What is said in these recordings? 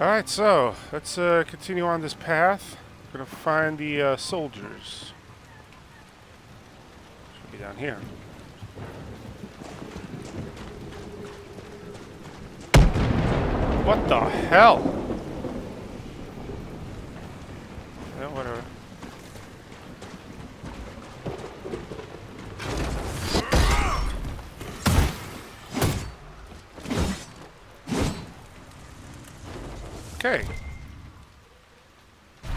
Alright, so let's uh, continue on this path. We're gonna find the uh, soldiers. Should be down here. What the hell? Yeah, whatever. Okay. I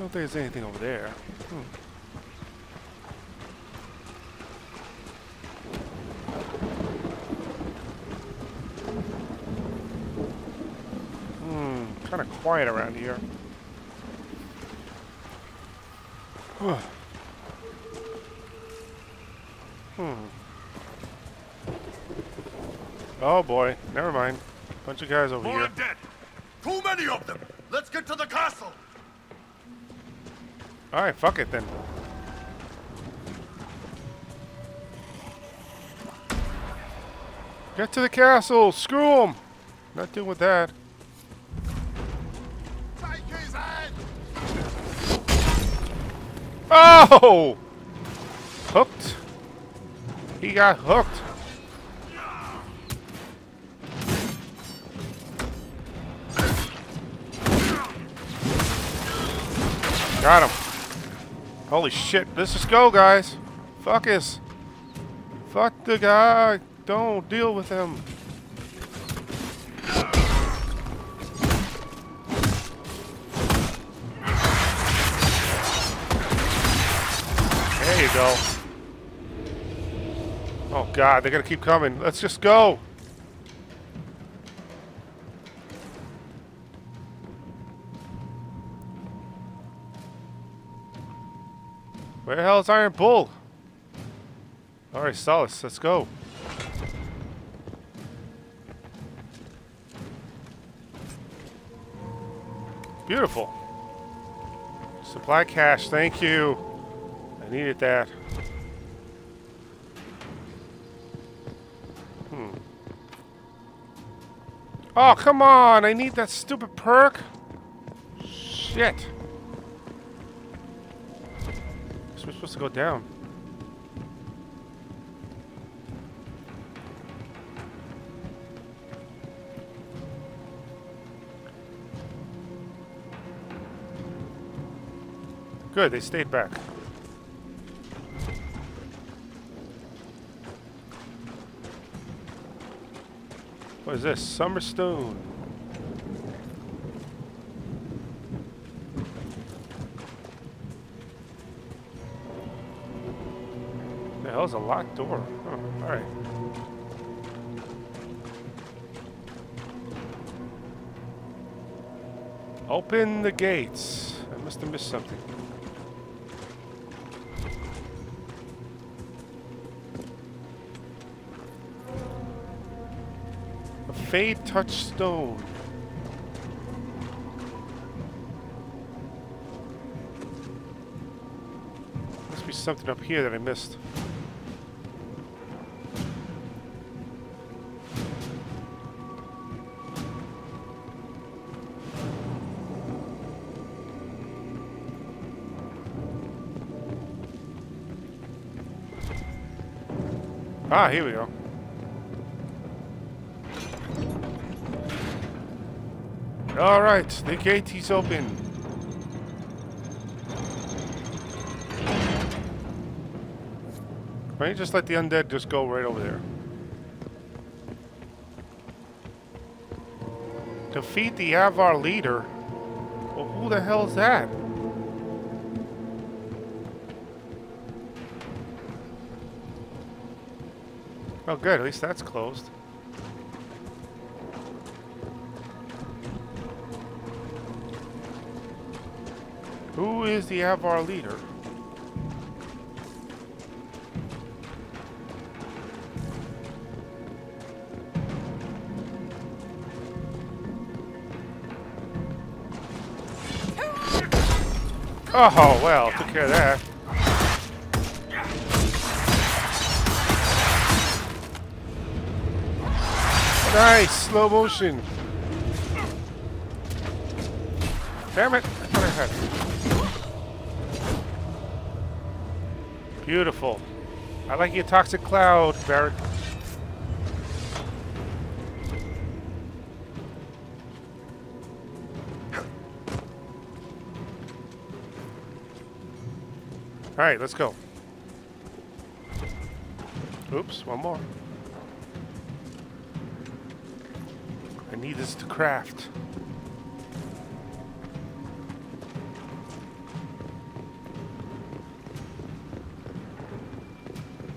don't think there's anything over there. Hmm. Hmm, kind of quiet around here. hmm. Oh boy, never mind. Bunch of guys over More here. undead. Too many of them. Let's get to the castle. Alright, fuck it then. Get to the castle! Screw him! Not dealing with that. Take his head. Oh! Hooked. He got hooked. Got him. Holy shit. Let's just go, guys. Fuck us. Fuck the guy. Don't deal with him. There you go. Oh god, they're gonna keep coming. Let's just go. The hell is Iron Bull? Alright, Solas, let's go. Beautiful. Supply cache, thank you. I needed that. Hmm. Oh, come on! I need that stupid perk! Shit! Supposed to go down. Good, they stayed back. What is this? Summerstone. Hell's a locked door? Oh, alright. Open the gates. I must have missed something. A Fade Touchstone. Must be something up here that I missed. Ah, here we go. All right, the gate is open. Why don't you just let the undead just go right over there? Defeat the Avvar leader? Well, who the hell is that? Oh good, at least that's closed. Who is the Avvar leader? Oh, well, took care of that. Nice, slow motion. Damn it. Beautiful. I like your toxic cloud, Barrett. Alright, let's go. Oops, one more. Need this to craft.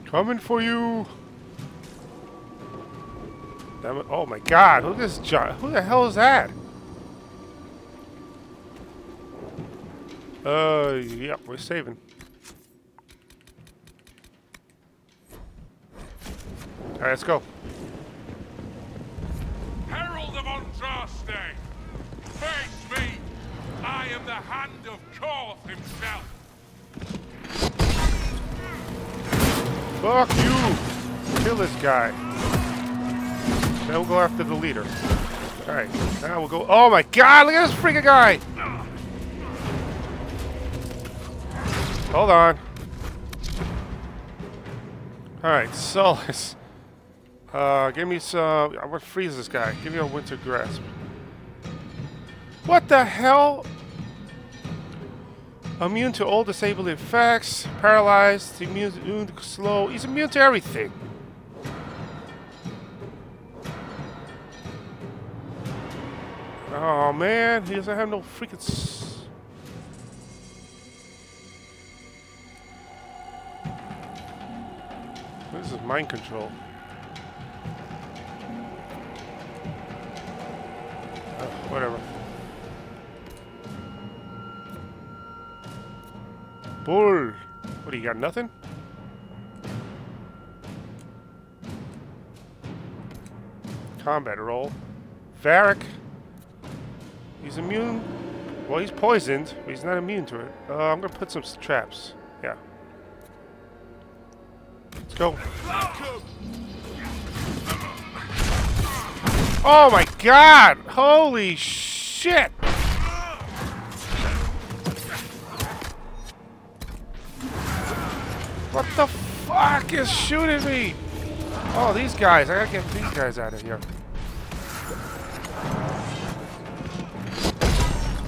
Coming for you. Damn it. Oh my god, at this giant. Who the hell is that? Uh, yeah, we're saving. Alright, let's go. Herald of Andraste! Face me! The hand of Korth himself! Fuck you! Kill this guy. Then we'll go after the leader. Alright, now we'll go. Oh my god, look at this freaking guy! Hold on. Alright, Solas. Uh, give me some. I want to freeze this guy? Give me a winter grasp. What the hell? Immune to all disabling effects, paralyzed, immune, immune to slow. He's immune to everything. Oh man, he doesn't have no freaking. This is mind control. Uh, whatever. Bull! What do you got? Nothing? Combat roll. Varric. He's immune. Well, he's poisoned, but he's not immune to it. Uh, I'm gonna put some traps. Yeah. Let's go. Oh my god! Holy shit! Fuck is shooting me? Oh, these guys. I gotta get these guys out of here.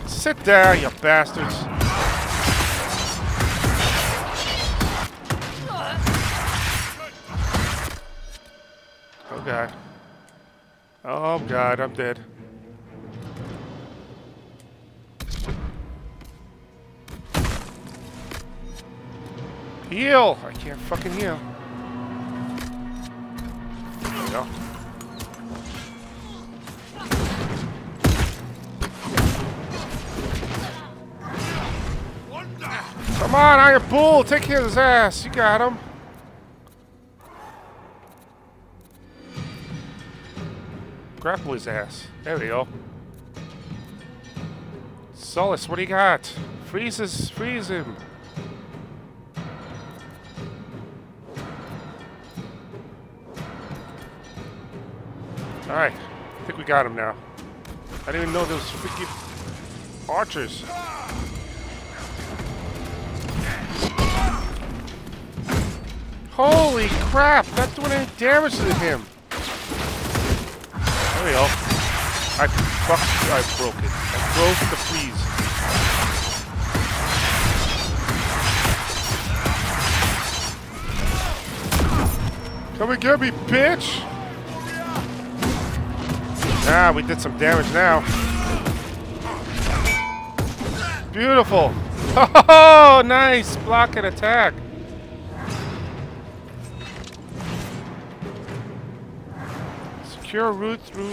Sit there, you bastards. Oh god. Oh god, I'm dead. Heal! I can't fucking heal. Go. Come on, Iron Bull! Take care of his ass! You got him! Grapple his ass. There we go. Solas, what do you got? Freeze, his, freeze him! Alright. I think we got him now. I didn't even know there was freaking archers. Holy crap! Not doing any damage to him. There we go. I fucked. I broke it. I broke the freeze. Come and get me, bitch! Ah, we did some damage now. Beautiful. Oh, nice block and attack. Secure route through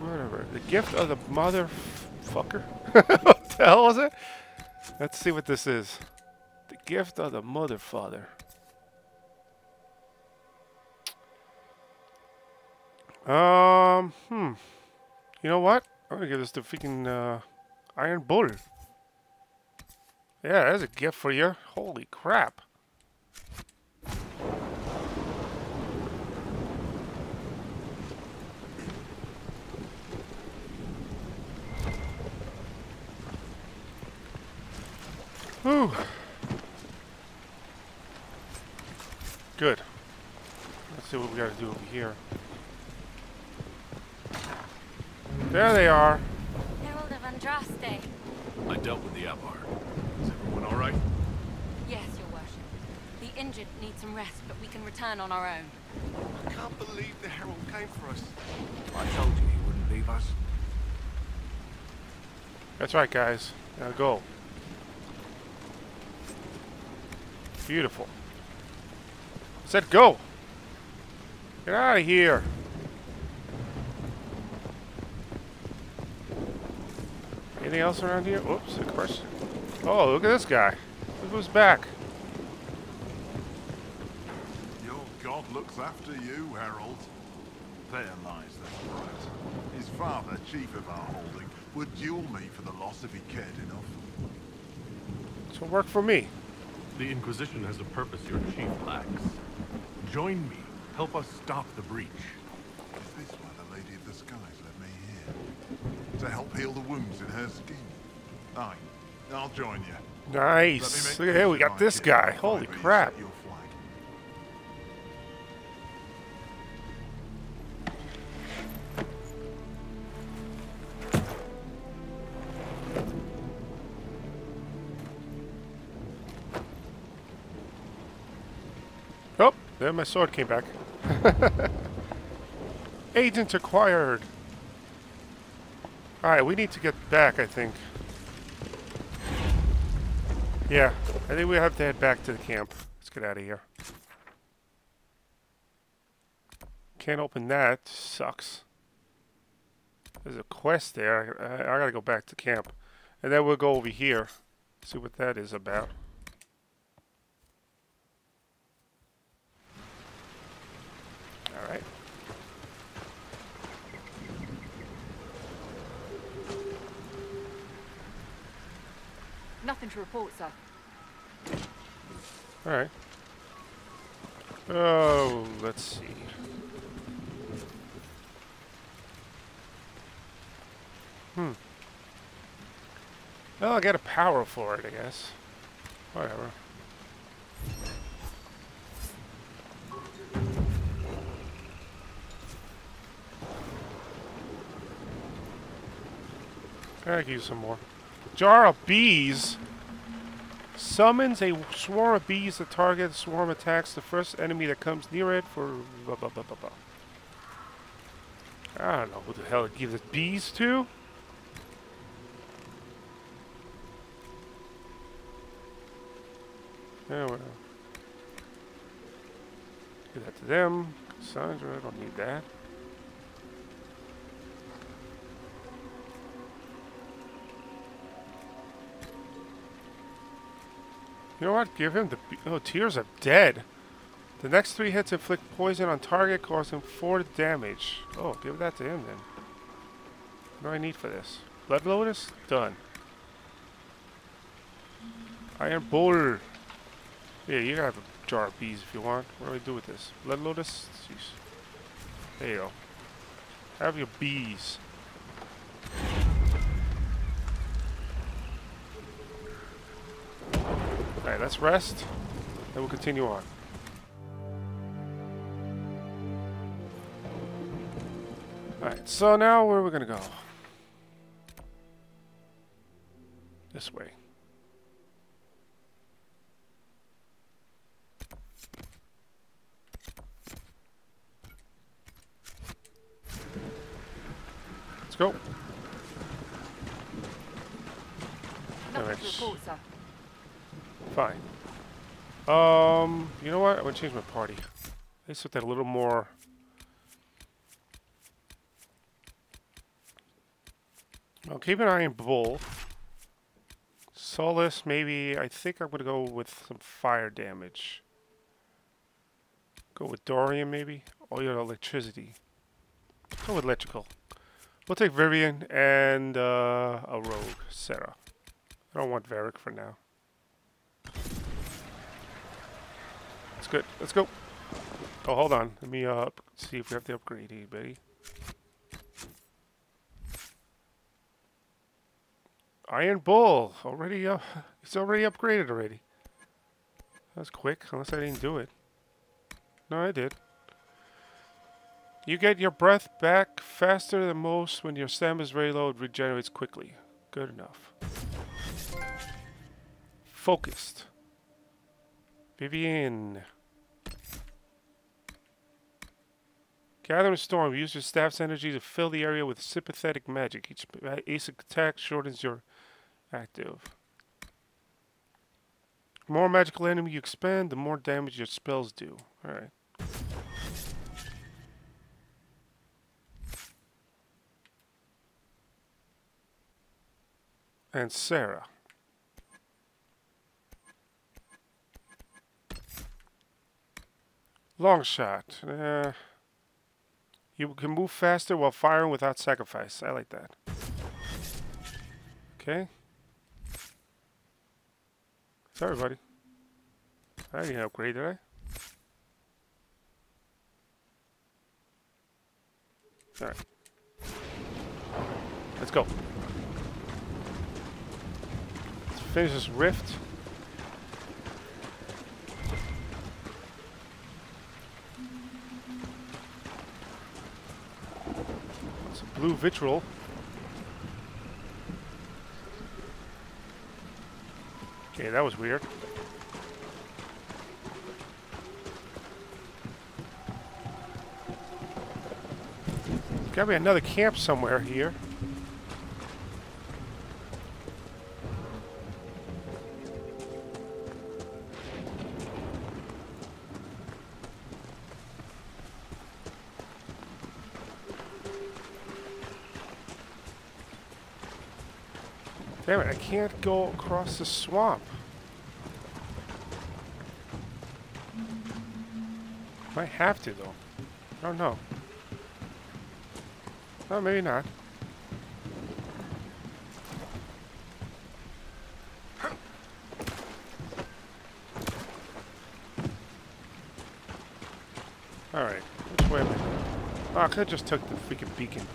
whatever. The gift of the motherfucker. what the hell was it? Let's see what this is. The gift of the mother father. Um, hmm. You know what? I'm gonna give this to freaking uh, Iron Bull. Yeah, that's a gift for you. Holy crap. Whew. Good. Let's see what we gotta do over here. There they are. Herald of Andraste. I dealt with the Avvar. Is everyone all right? Yes, your worship. The injured need some rest, but we can return on our own. I can't believe the Herald came for us. I told you he wouldn't leave us. That's right, guys. Now go. Beautiful. I said go. Get out of here. Anything else around here? Oops, of course. Oh, look at this guy. Look who's back. Your god looks after you, Herald. There lies the brat. His father, chief of our holding, would duel me for the loss if he cared enough. This will work for me. The Inquisition has a purpose your chief lacks. Join me. Help us stop the breach. Is this why the Lady of the Skies led me here? To help heal the wounds in her skin? Aye, I'll join you. Nice. Look at here, we got this guy. Holy crap. Oh, there my sword came back. Agent acquired. Alright, we need to get back, I think. Yeah, I think we have to head back to the camp. Let's get out of here. Can't open that. Sucks. There's a quest there. I, I gotta go back to camp. And then we'll go over here. See what that is about. Alright. Nothing to report, sir. Alright. Oh, let's see. Hmm. Well, I got a power for it, I guess. Whatever. I could use some more. Jar of bees. Summons a swarm of bees to target. Swarm attacks the first enemy that comes near it for blah blah blah blah blah. I don't know who the hell it gives it bees to. Yeah, well. Give that to them. Cassandra, I don't need that. You know what? Give him the. Oh, Tears of Dead. The next three hits inflict poison on target, causing four damage. Oh, give that to him then. What do I need for this? Blood Lotus? Done. Iron Bull. Yeah, you can have a jar of bees if you want. What do I do with this? Blood Lotus? Jeez. There you go. Have your bees. Let's rest. Then we'll continue on. Alright, so now where are we gonna go? This way. Let's go. Nothing to report, sir. Fine. Um, you know what? I'm gonna change my party. Let's put that a little more. I'll keep an eye on Bull. Solas, maybe. I think I'm gonna go with some fire damage. Go with Dorian, maybe. Oh, your electricity. Go with electrical. We'll take Vivienne and uh, a rogue, Sera. I don't want Varric for now. That's good. Let's go. Oh, hold on. Let me uh see if we have to upgrade anybody. Iron Bull already uh, it's already upgraded already. That's quick, unless I didn't do it. No, I did. You get your breath back faster than most when your stamina's reload regenerates quickly. Good enough. Focused. Vivienne. Gathering Storm. Use your staff's energy to fill the area with sympathetic magic. Each ace attack shortens your active. The more magical enemy you expend, the more damage your spells do. Alright. And Sera. Long shot. Uh, you can move faster while firing without sacrifice. I like that. Okay. Sorry, buddy. I didn't upgrade, did I? Alright. Let's go. Let's finish this rift. Blue vitriol. Okay, that was weird. Gotta be another camp somewhere here. Damn it, I can't go across the swamp. Might have to, though. I don't know. Oh, maybe not. Alright, which way am I? Oh, I could have just took the freaking beacon.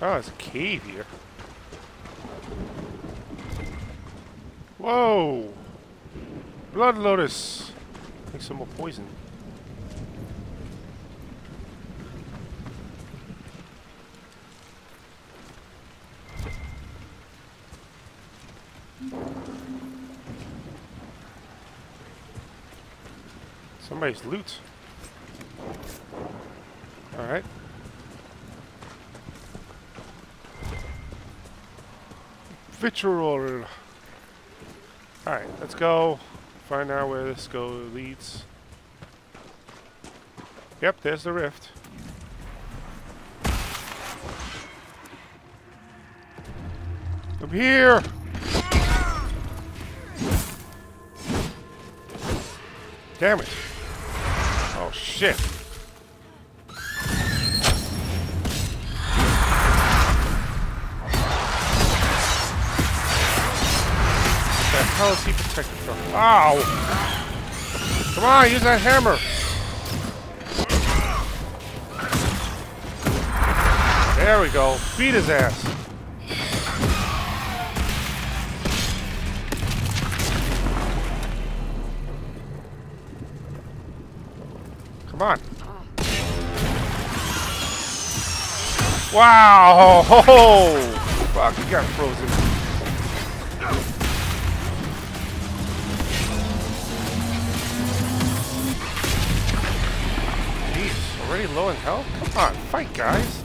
Oh, it's a cave here. Whoa! Blood lotus! Make some more poison. Somebody's loot. Alright. Vitriol. Alright, let's go. Find out where this go leads. Yep, there's the rift. I'm here! Damn it. Oh, shit. Hell is he protected from? Ow! Come on, use that hammer! There we go. Beat his ass. Come on. Wow! Ho, ho. Fuck, he got frozen. In health? Come on, fight, guys.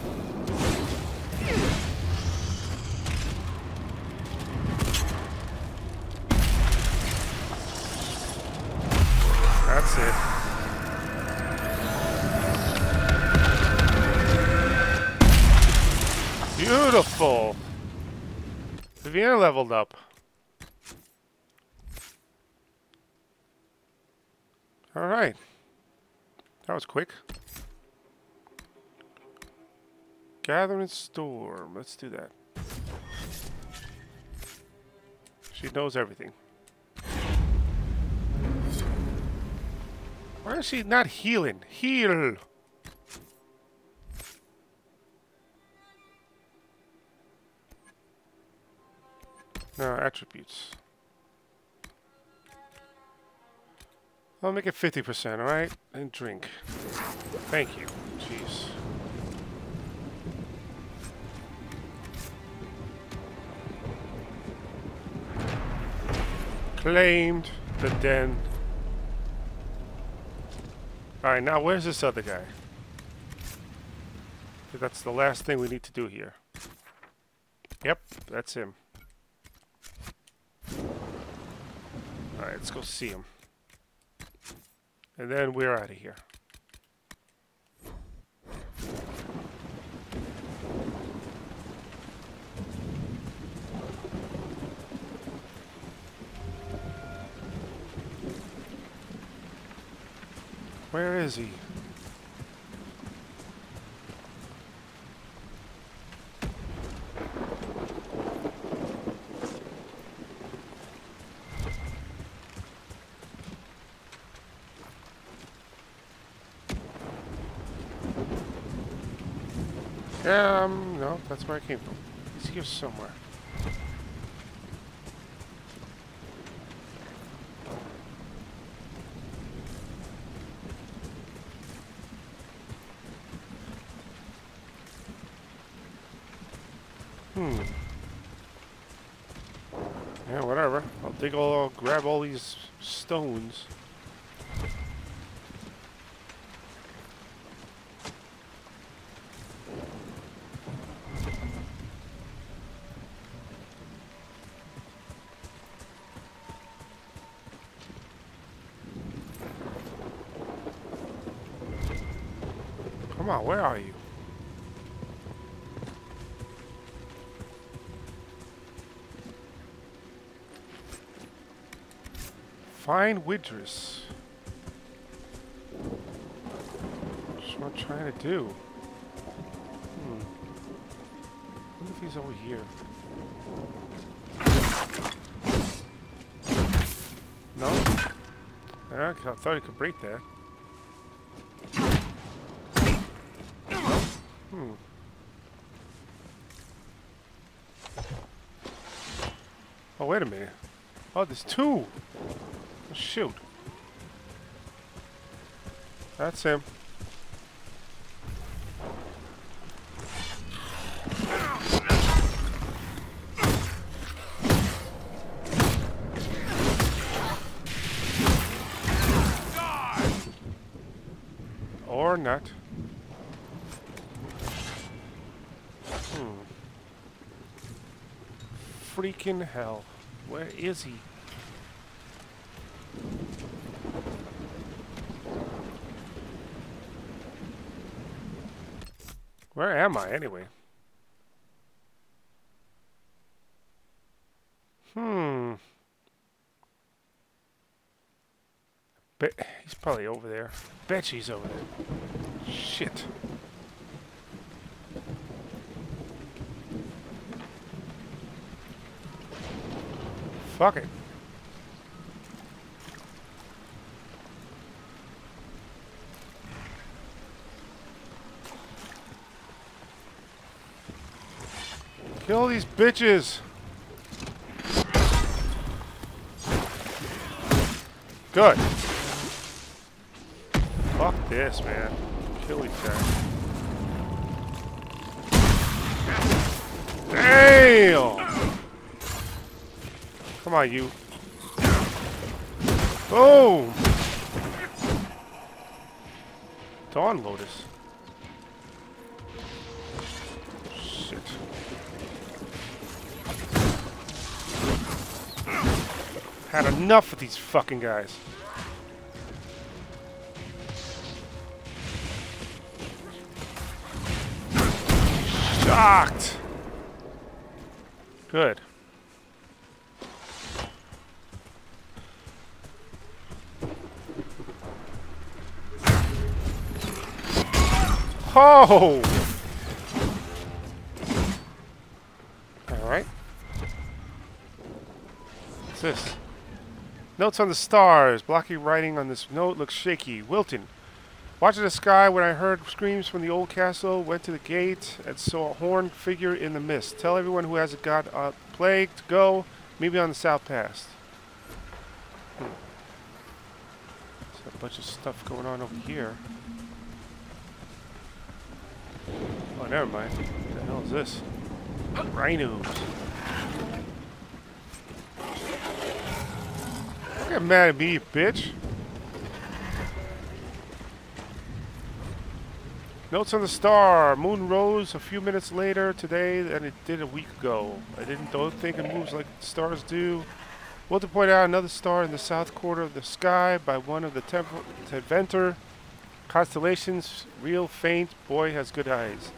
That's it. Beautiful. Viviana leveled up. All right. That was quick. Gathering Storm. Let's do that. She knows everything. Why is she not healing? Heal! No, attributes. I'll make it 50%, alright? And drink. Thank you. Jeez. Claimed the den. Alright, now where's this other guy? That's the last thing we need to do here. Yep, that's him. Alright, let's go see him. And then we're out of here. Where is he? Um, no, that's where I came from. He's here somewhere. Hmm. Yeah, whatever. I'll dig all, I'll grab all these stones. Come on, where are you? Find Widris. That's what I'm trying to do. Hmm. I wonder if he's over here. No? I thought he could break that. Hmm. Oh, wait a minute. Oh, there's two. Shoot. That's him. Or not. Hmm. Freaking hell. Where is he? Where am I, anyway? Hmm. Bet he's probably over there. Bet she's over there. Shit. Fuck it. Kill these bitches! Good. Fuck this, man. Kill these guys. Damn! Come on, you. Boom! Dawn Lotus. Enough of these fucking guys. Shocked! Good. Oh! Alright. What's this? Notes on the stars. Blocky writing on this note looks shaky. Wilton. Watching the sky when I heard screams from the old castle, went to the gate and saw a horned figure in the mist. Tell everyone who hasn't got a plague to go. Maybe on the south pass. Hmm. There's a bunch of stuff going on over here. Oh, never mind. What the hell is this? Rhinos. Don't get mad at me, bitch. Notes on the star. Moon rose a few minutes later today than it did a week ago. I didn't don't think it moves like stars do. Want to point out another star in the south quarter of the sky by one of the Tevinter constellations. Real faint. Boy has good eyes.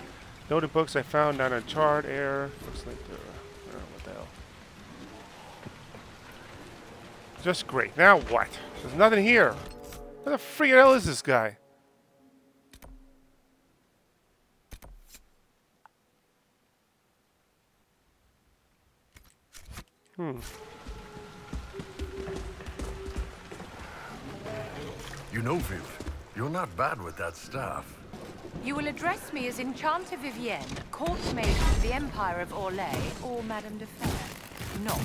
Noted books I found on a charred air. Looks like. I don't know what the hell. Just great. Now what? There's nothing here. What the freaking hell is this guy? Hmm. You know, Viv, you're not bad with that staff. You will address me as Enchanter Vivienne, court maiden to the Empire of Orlais, or Madame de Fer, not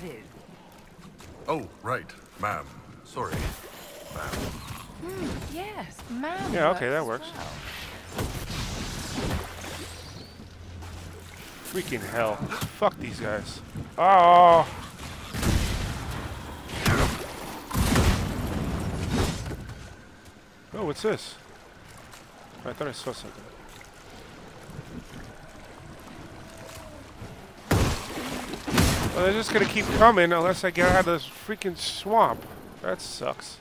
Viv. Oh, right, ma'am. Sorry, ma'am. Hmm, yes, ma'am. Yeah, okay, that works. well. Freaking hell. Fuck these guys. Oh. Oh, what's this? I thought I saw something. Well, they're just gonna keep coming unless I get out of this freaking swamp. That sucks.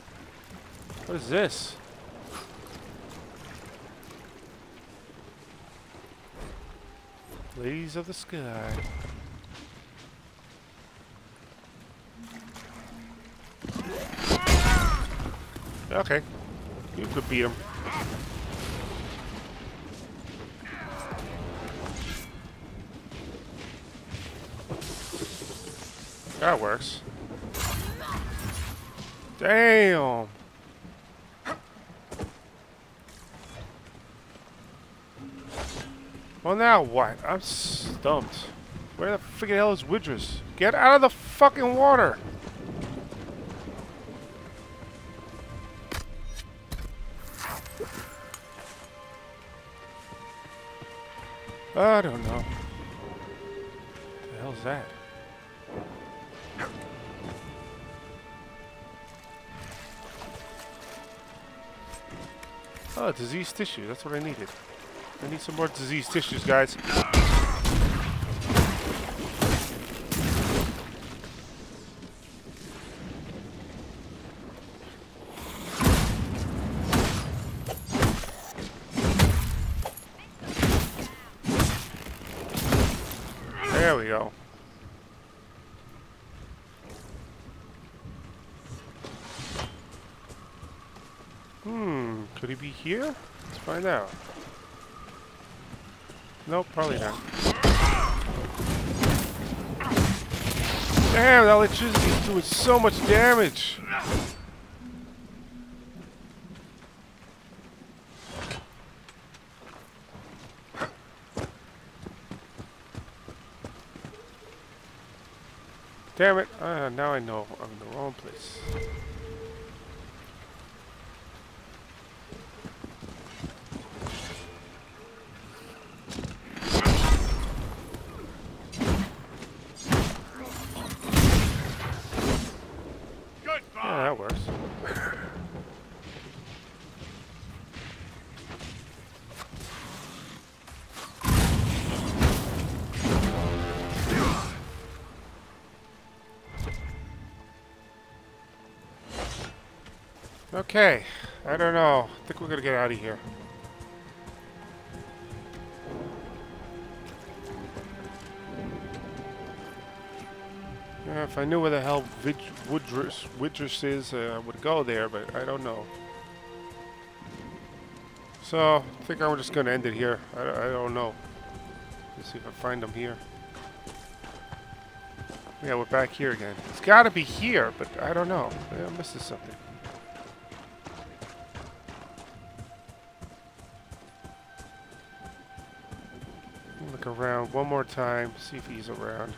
What is this? Ladies of the Sky. Okay. You could beat him. That works. Damn. Well, now what? I'm stumped. Where the freaking hell is Widris? Get out of the fucking water! I don't know. What the hell's that? Oh, diseased tissue. That's what I needed. I need some more diseased tissues, guys. There we go. Hmm, could he be here? Let's find out. Nope, probably not. Damn, that electricity is doing so much damage. Damn it. Uh, now I know I'm in the wrong place. Okay, I don't know. I think we're gonna get out of here. If I knew where the hell Vid is, uh, I would go there, but I don't know. So, I think I'm just going to end it here. I, I don't know. Let's see if I find them here. Yeah, we're back here again. It's got to be here, but I don't know. I'm missing something. Around one more time, see if he's around.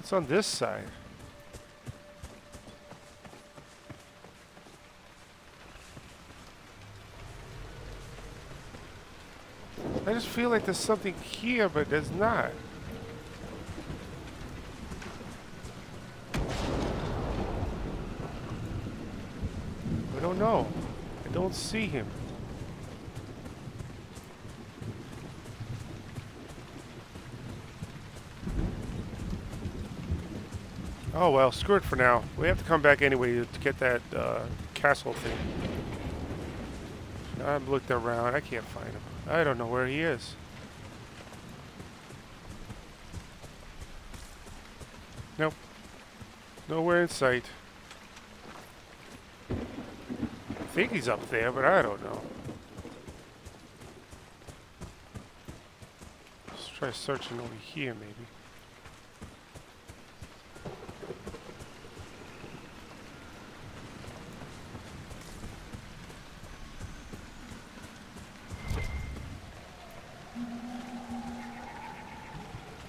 It's on this side. I just feel like there's something here, but there's not. I. I don't see him. Oh well, screw it for now. We have to come back anyway to get that uh, castle thing. I've looked around. I can't find him. I don't know where he is. Nope. Nowhere in sight. I think he's up there, but I don't know. Let's try searching over here, maybe.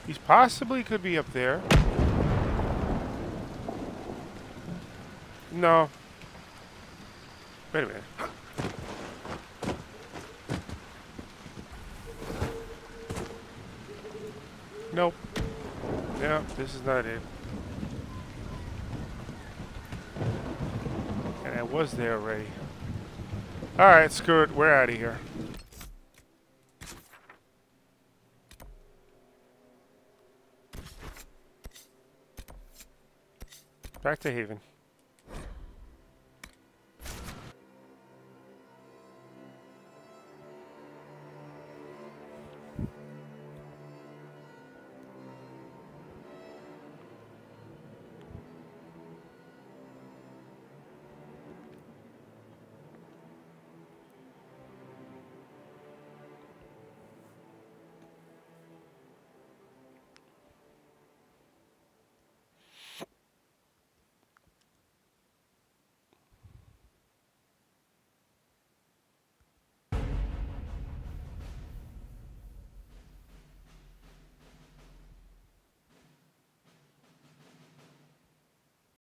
He's possibly could be up there. No. Wait a minute. Nope. Yeah, this is not it. And I was there already. Alright, screw it. We're out of here. Back to Haven.